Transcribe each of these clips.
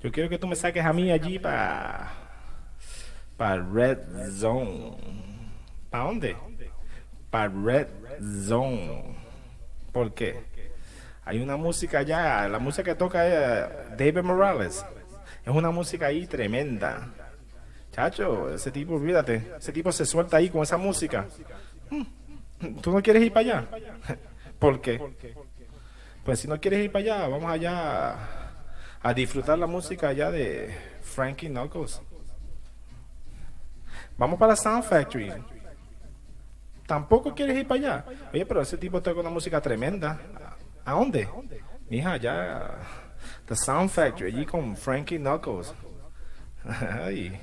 Yo quiero que tú me saques a mí allí para para Red Zone. ¿Para dónde? Para Red Zone. ¿Por qué? Hay una música allá, la música que toca es David Morales. Es una música ahí tremenda. Chacho, ese tipo, olvídate, ese tipo se suelta ahí con esa música. Mm, ¿Tú no quieres ir para allá? ¿Por qué? Pues si no quieres ir para allá, vamos allá a disfrutar la música allá de Frankie Knuckles. Vamos para la Sound Factory. Tampoco quieres ir para allá. Oye, pero ese tipo toca una música tremenda. ¿A dónde? Mija, allá. The Sound Factory, allí con Frankie Knuckles. Ay,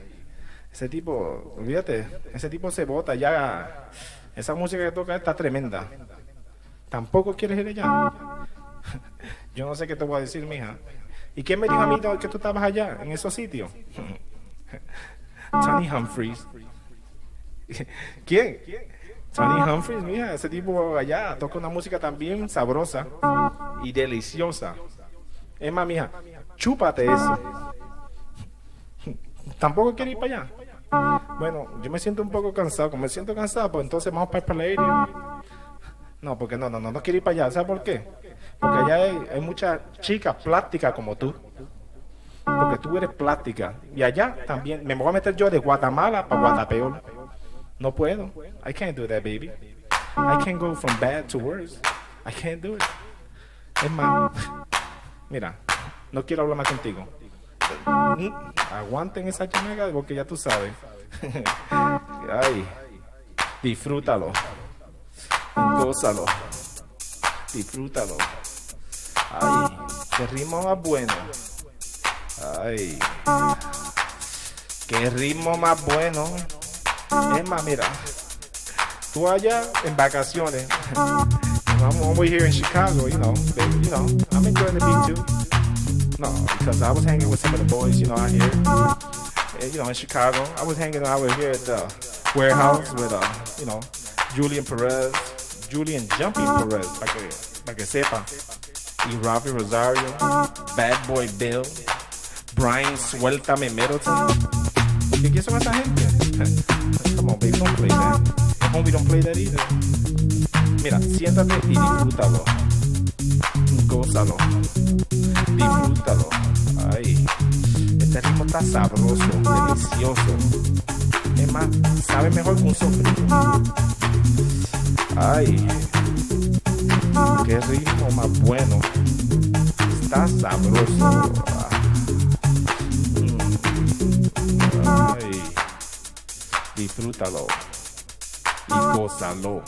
ese tipo, olvídate, ese tipo se bota ya. Esa música que toca está tremenda. ¿Tampoco quieres ir allá? Yo no sé qué te voy a decir, mija. ¿Y quién me dijo a mí que tú estabas allá, en esos sitios? Tony Humphries. ¿Quién? Tony Humphries, mija, ese tipo allá toca una música también sabrosa y deliciosa. Es más, mija, chúpate eso. ¿Tampoco quieres ir para allá? Bueno, yo me siento un poco cansado. Como me siento cansado, pues entonces vamos para el Palladium. No, porque no, no, no, no quiero ir para allá. ¿Sabes por qué? Porque allá hay, muchas chicas plásticas como tú. Porque tú eres plástica. Y allá también. Me voy a meter yo de Guatemala para Guatapeor. No puedo. I can't do that, baby. I can't go from bad to worse. I can't do it. Es más, mira, no quiero hablar más contigo. Aguanten esa chamaca porque ya tú sabes. Ay, disfrútalo. Gózalo. Disfrútalo. Ay, qué ritmo más bueno. Ay, qué ritmo más bueno. Es más, mira, tú allá en vacaciones. I'm over here in Chicago, you know, baby, you know, I'm enjoying the beat too. No, because I was hanging with some of the boys, you know, out here, eh, you know, in Chicago. I was hanging out here at the warehouse with, uh, you know, Julian Perez, Julian Jumping Perez, para que, para que sepa. Y Rafi Rosario, Bad Boy Bill, Brian Suéltame Middleton. ¿Qué, ¿Qué son esa gente? Come on, baby, don't play that. Homie, don't play that either. Mira, siéntate y disfrútalo. Gózalo. Disfrútalo. Ay, este ritmo está sabroso, delicioso. Es más, sabe mejor que un sofrito. Ay, qué ritmo más bueno. Está sabroso. Ay, disfrútalo y gózalo.